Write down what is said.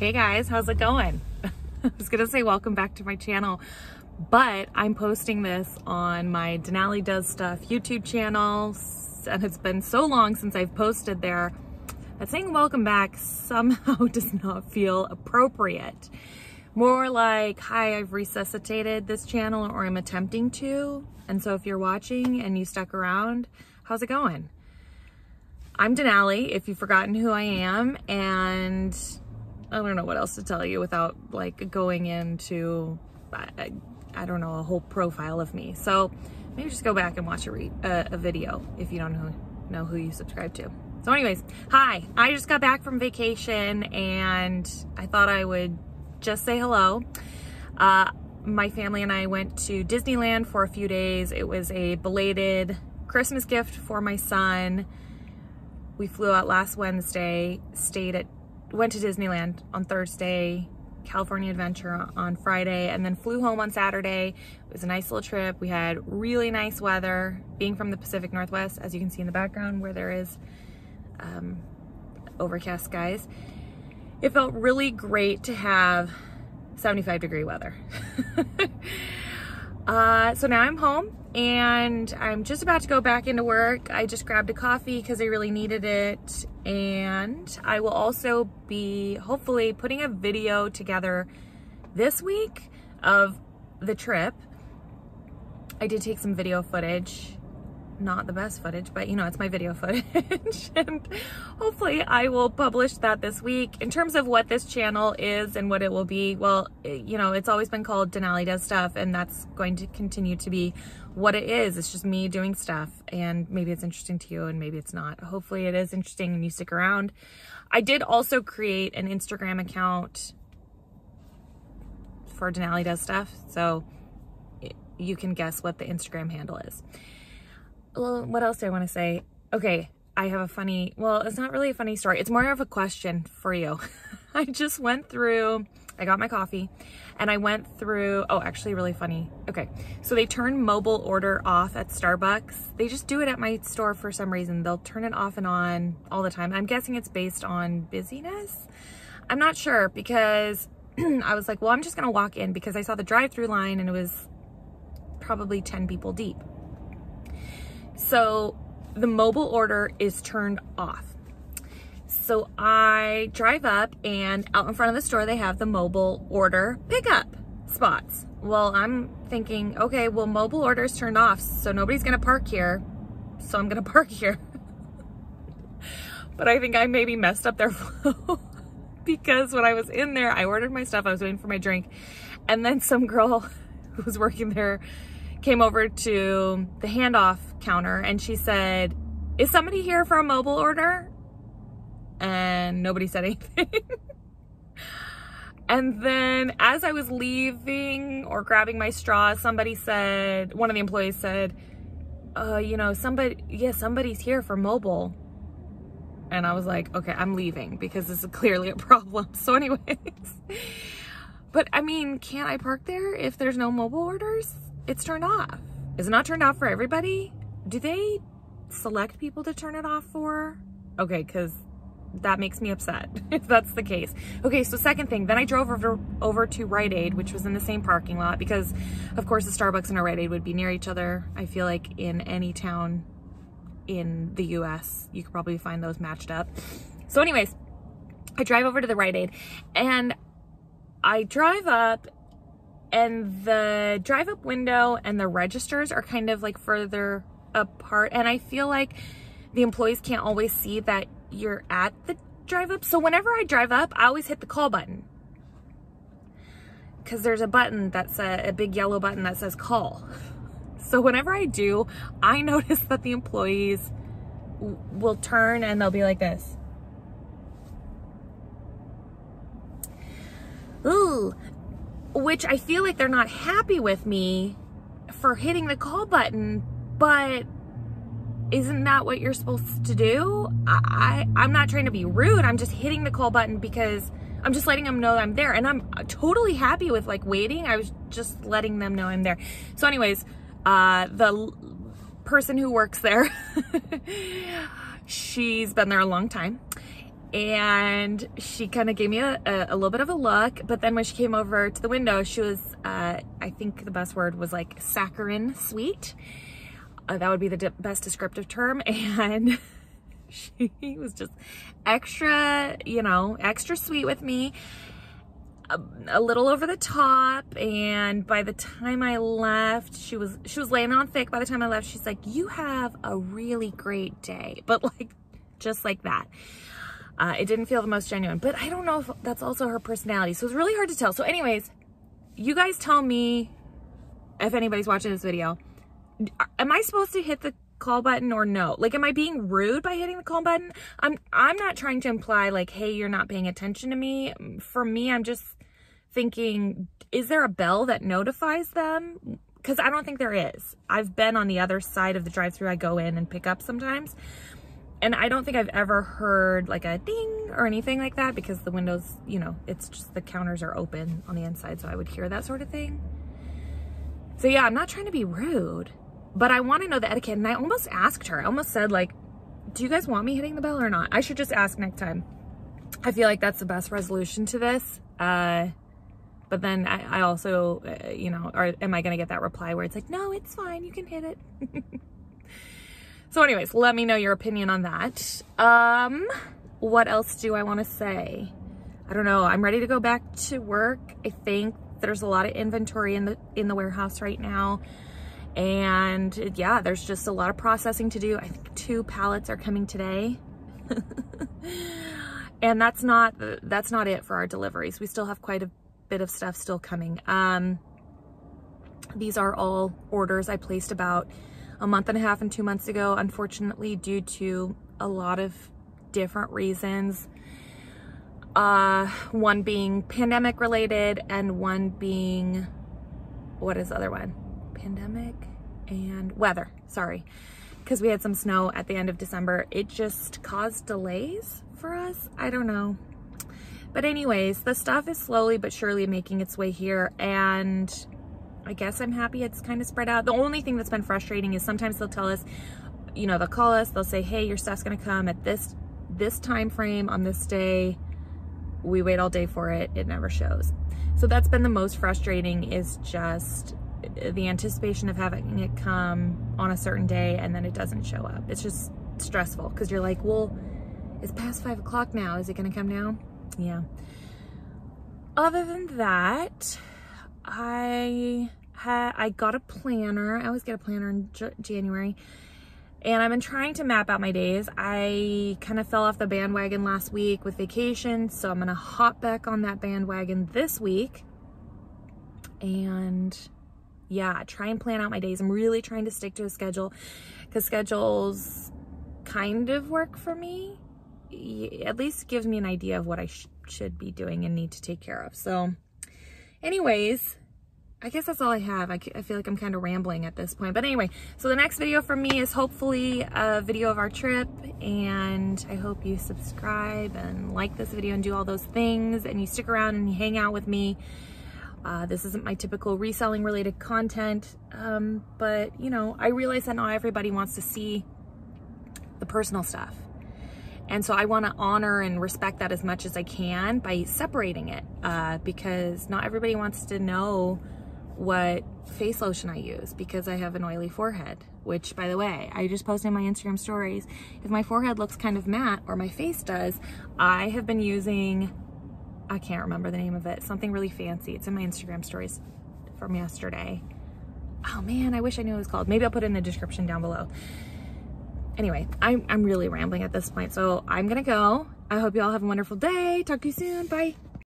Hey guys, how's it going? I was gonna say welcome back to my channel, but I'm posting this on my Denali Does Stuff YouTube channel, and it's been so long since I've posted there that saying welcome back somehow does not feel appropriate. More like, hi, I've resuscitated this channel or I'm attempting to. And so if you're watching and you stuck around, how's it going? I'm Denali, if you've forgotten who I am, and I don't know what else to tell you without like going into, I, I don't know, a whole profile of me. So maybe just go back and watch a, re uh, a video if you don't know, know who you subscribe to. So anyways, hi, I just got back from vacation and I thought I would just say hello. Uh, my family and I went to Disneyland for a few days. It was a belated Christmas gift for my son. We flew out last Wednesday, stayed at, went to Disneyland on Thursday, California Adventure on Friday, and then flew home on Saturday. It was a nice little trip. We had really nice weather. Being from the Pacific Northwest, as you can see in the background where there is um, overcast skies, it felt really great to have 75 degree weather. uh, so now I'm home and I'm just about to go back into work. I just grabbed a coffee because I really needed it. And I will also be hopefully putting a video together this week of the trip. I did take some video footage not the best footage, but you know, it's my video footage. and hopefully I will publish that this week. In terms of what this channel is and what it will be, well, eh, you know, it's always been called Denali Does Stuff, and that's going to continue to be what it is. It's just me doing stuff, and maybe it's interesting to you, and maybe it's not. Hopefully it is interesting and you stick around. I did also create an Instagram account for Denali Does Stuff, so you can guess what the Instagram handle is well, um, what else do I want to say? Okay, I have a funny, well, it's not really a funny story. It's more of a question for you. I just went through, I got my coffee and I went through, oh, actually really funny. Okay, so they turn mobile order off at Starbucks. They just do it at my store for some reason. They'll turn it off and on all the time. I'm guessing it's based on busyness. I'm not sure because I was like, well, I'm just gonna walk in because I saw the drive through line and it was probably 10 people deep. So the mobile order is turned off. So I drive up and out in front of the store, they have the mobile order pickup spots. Well, I'm thinking, okay, well, mobile orders turned off, so nobody's gonna park here. So I'm gonna park here. but I think I maybe messed up their flow because when I was in there, I ordered my stuff, I was waiting for my drink, and then some girl who was working there came over to the handoff counter and she said, is somebody here for a mobile order? And nobody said anything. and then as I was leaving or grabbing my straw, somebody said, one of the employees said, uh, you know, somebody, yeah, somebody's here for mobile. And I was like, okay, I'm leaving because this is clearly a problem. So anyways, but I mean, can't I park there if there's no mobile orders? It's turned off. Is it not turned off for everybody? Do they select people to turn it off for? Okay, because that makes me upset if that's the case. Okay, so second thing, then I drove over, over to Rite Aid, which was in the same parking lot because of course the Starbucks and a Rite Aid would be near each other. I feel like in any town in the US, you could probably find those matched up. So anyways, I drive over to the Rite Aid and I drive up and the drive up window and the registers are kind of like further apart and I feel like the employees can't always see that you're at the drive up. So whenever I drive up I always hit the call button. Because there's a button that's a, a big yellow button that says call. So whenever I do I notice that the employees will turn and they'll be like this. Ooh which I feel like they're not happy with me for hitting the call button, but isn't that what you're supposed to do? I, I, am not trying to be rude. I'm just hitting the call button because I'm just letting them know I'm there. And I'm totally happy with like waiting. I was just letting them know I'm there. So anyways, uh, the person who works there, she's been there a long time. And she kind of gave me a, a, a, little bit of a look but then when she came over to the window she was uh, I think the best word was like saccharine sweet. Uh, that would be the best descriptive term and she was just extra you know extra sweet with me a, a little over the top and by the time I left she was she was laying on thick. By the time I left she's like you have a really great day but like just like that uh, it didn't feel the most genuine, but I don't know if that's also her personality. So it's really hard to tell. So anyways, you guys tell me if anybody's watching this video, am I supposed to hit the call button or no? Like, am I being rude by hitting the call button? I'm, I'm not trying to imply like, hey, you're not paying attention to me. For me, I'm just thinking, is there a bell that notifies them? Because I don't think there is. I've been on the other side of the drive through I go in and pick up sometimes. And I don't think I've ever heard like a ding or anything like that because the windows, you know, it's just the counters are open on the inside. So I would hear that sort of thing. So yeah, I'm not trying to be rude, but I want to know the etiquette. And I almost asked her, I almost said like, do you guys want me hitting the bell or not? I should just ask next time. I feel like that's the best resolution to this. Uh, but then I, I also, uh, you know, or am I going to get that reply where it's like, no, it's fine. You can hit it. So anyways, let me know your opinion on that. Um, what else do I want to say? I don't know. I'm ready to go back to work. I think there's a lot of inventory in the in the warehouse right now. And yeah, there's just a lot of processing to do. I think two pallets are coming today. and that's not that's not it for our deliveries. We still have quite a bit of stuff still coming. Um, these are all orders I placed about a month and a half and two months ago, unfortunately, due to a lot of different reasons. Uh, one being pandemic related and one being, what is the other one? Pandemic and weather, sorry. Because we had some snow at the end of December. It just caused delays for us. I don't know. But anyways, the stuff is slowly but surely making its way here and I guess I'm happy it's kind of spread out. The only thing that's been frustrating is sometimes they'll tell us, you know, they'll call us, they'll say, hey, your stuff's gonna come at this this time frame on this day. We wait all day for it, it never shows. So that's been the most frustrating is just the anticipation of having it come on a certain day and then it doesn't show up. It's just stressful because you're like, well, it's past five o'clock now. Is it gonna come now? Yeah. Other than that, I I got a planner. I always get a planner in J January. And I've been trying to map out my days. I kind of fell off the bandwagon last week with vacation, so I'm going to hop back on that bandwagon this week. And yeah, try and plan out my days. I'm really trying to stick to a schedule because schedules kind of work for me. At least gives me an idea of what I sh should be doing and need to take care of. So anyways, I guess that's all I have. I, I feel like I'm kind of rambling at this point. But anyway, so the next video for me is hopefully a video of our trip. And I hope you subscribe and like this video and do all those things. And you stick around and you hang out with me. Uh, this isn't my typical reselling related content. Um, but, you know, I realize that not everybody wants to see the personal stuff. And so I want to honor and respect that as much as I can by separating it uh, because not everybody wants to know what face lotion I use because I have an oily forehead, which by the way, I just posted in my Instagram stories. If my forehead looks kind of matte or my face does, I have been using, I can't remember the name of it, something really fancy. It's in my Instagram stories from yesterday. Oh man, I wish I knew what it was called. Maybe I'll put it in the description down below. Anyway, I'm, I'm really rambling at this point, so I'm gonna go. I hope you all have a wonderful day. Talk to you soon. Bye.